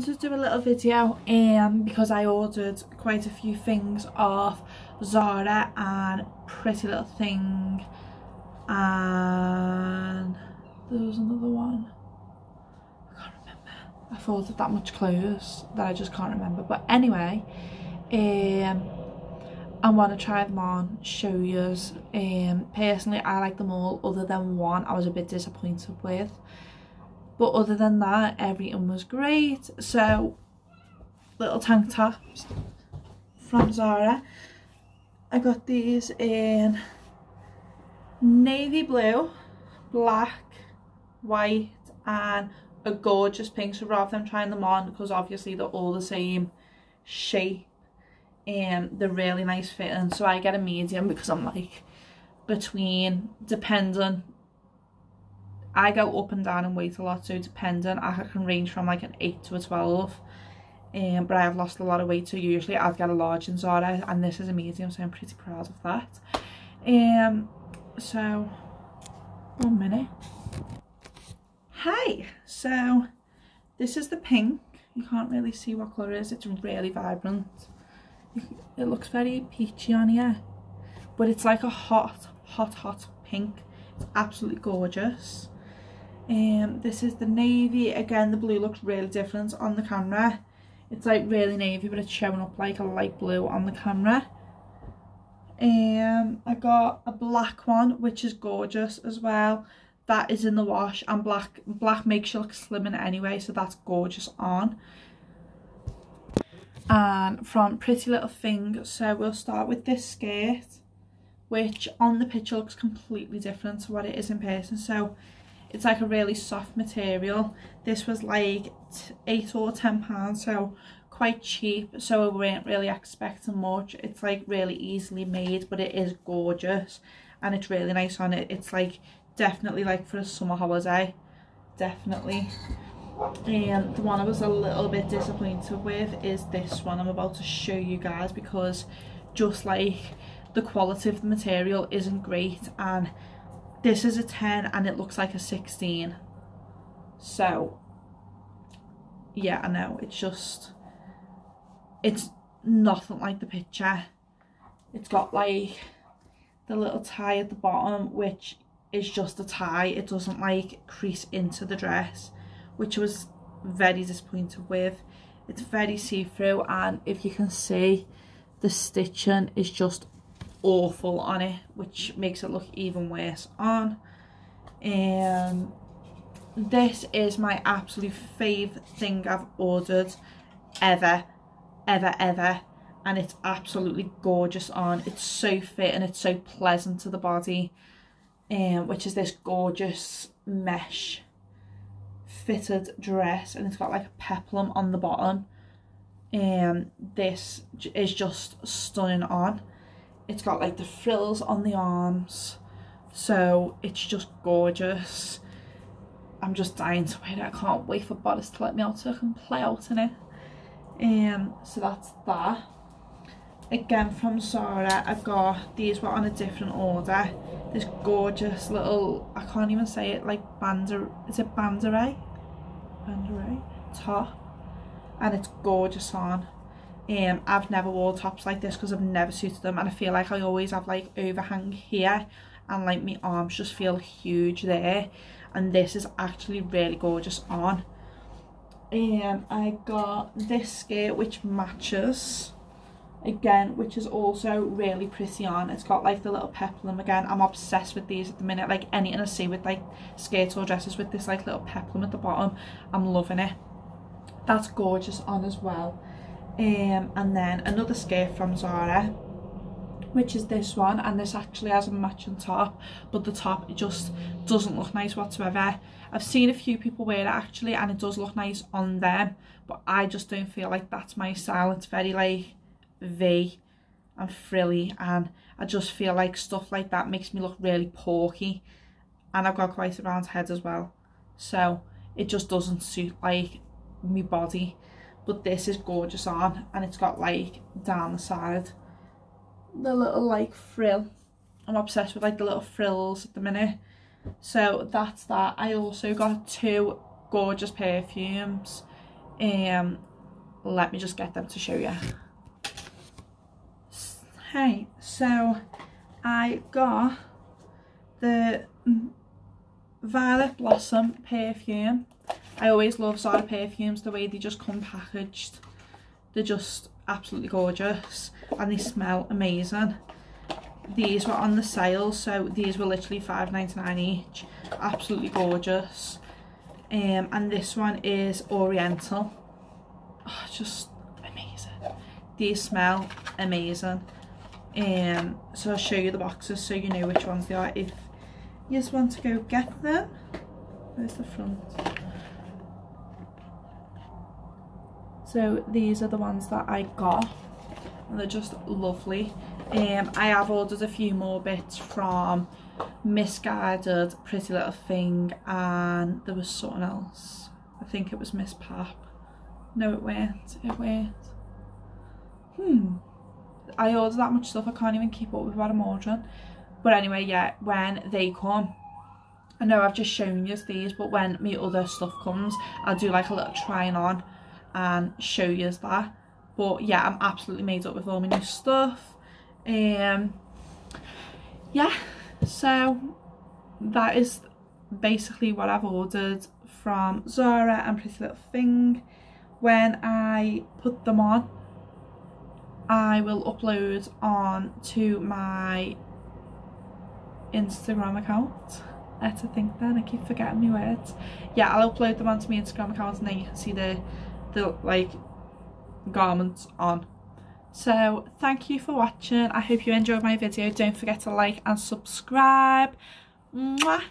wanted to do a little video um, because I ordered quite a few things off Zara and Pretty Little Thing and there was another one. I can't remember. I've ordered that much clothes that I just can't remember. But anyway, um, I want to try them on, show you. Um, personally, I like them all other than one I was a bit disappointed with but other than that everything was great. So little tank tops from Zara. I got these in navy blue black white and a gorgeous pink. So rather than trying them on because obviously they're all the same shape and they're really nice fitting. So I get a medium because I'm like between depending I go up and down in weight a lot, so depending, I can range from like an 8 to a 12. Um, but I have lost a lot of weight, so usually I'd get a large in Zara, and this is a medium, so I'm pretty proud of that. Um, so, one minute. Hi, so this is the pink. You can't really see what colour it is, it's really vibrant. It looks very peachy on here, but it's like a hot, hot, hot pink. It's absolutely gorgeous. Um, this is the navy. Again, the blue looks really different on the camera. It's like really navy, but it's showing up like a light blue on the camera. Um, I got a black one, which is gorgeous as well. That is in the wash, and black black makes you look slimming anyway, so that's gorgeous on. And from Pretty Little Thing, so we'll start with this skirt, which on the picture looks completely different to what it is in person. So it's like a really soft material. This was like eight or ten pounds so quite cheap so we weren't really expecting much. It's like really easily made but it is gorgeous and it's really nice on it. It's like definitely like for a summer holiday definitely. And the one I was a little bit disappointed with is this one I'm about to show you guys because just like the quality of the material isn't great and this is a 10 and it looks like a 16 so yeah I know it's just it's nothing like the picture. It's got like the little tie at the bottom which is just a tie. It doesn't like crease into the dress which was very disappointed with. It's very see-through and if you can see the stitching is just awful on it which makes it look even worse on. Um this is my absolute fave thing I've ordered ever ever ever and it's absolutely gorgeous on. It's so fit and it's so pleasant to the body um which is this gorgeous mesh fitted dress and it's got like a peplum on the bottom. Um this is just stunning on it's got like the frills on the arms. So it's just gorgeous. I'm just dying to wear it. I can't wait for Boris to let me out so I can play out in it. Um so that's that. Again from Zara I got these were on a different order. This gorgeous little I can't even say it like bander is it banderay? Banderay? Top. And it's gorgeous on um i've never worn tops like this because i've never suited them and i feel like i always have like overhang here and like my arms just feel huge there and this is actually really gorgeous on. Um i got this skirt which matches again which is also really pretty on. It's got like the little peplum again. I'm obsessed with these at the minute like anything i see with like skirts or dresses with this like little peplum at the bottom. I'm loving it. That's gorgeous on as well um, and then another skirt from Zara which is this one and this actually has a matching top but the top just doesn't look nice whatsoever. I've seen a few people wear it actually and it does look nice on them but I just don't feel like that's my style. It's very like V and frilly and I just feel like stuff like that makes me look really porky and I've got quite a round head as well. So it just doesn't suit like my body but this is gorgeous on and it's got like down the side. The little like frill. I'm obsessed with like the little frills at the minute. So that's that. I also got two gorgeous perfumes. Um, let me just get them to show you. Hey, so I got the Violet Blossom perfume. I always love Zara perfumes, the way they just come packaged. They're just absolutely gorgeous and they smell amazing. These were on the sale, so these were literally five ninety nine each. Absolutely gorgeous. Um, and this one is Oriental. Oh, just amazing. These smell amazing. Um, so I'll show you the boxes so you know which ones they are if you just want to go get them. Where's the front? So these are the ones that I got. And they're just lovely. Um, I have ordered a few more bits from Missguided, Pretty Little Thing, and there was something else. I think it was Miss Pap. No, it weren't. It weren't. Hmm. I ordered that much stuff, I can't even keep up with what I'm ordering. But anyway, yeah, when they come, I know I've just shown you these, but when my other stuff comes, I'll do like a little trying on and show you that. But yeah, I'm absolutely made up with all my new stuff. Um, yeah, so that is basically what I've ordered from Zara and Pretty Little Thing. When I put them on, I will upload on to my Instagram account. Let's think then, I keep forgetting my words. Yeah, I'll upload them onto my Instagram account and then you can see the, the like garments on. So thank you for watching. I hope you enjoyed my video. Don't forget to like and subscribe. Mwah!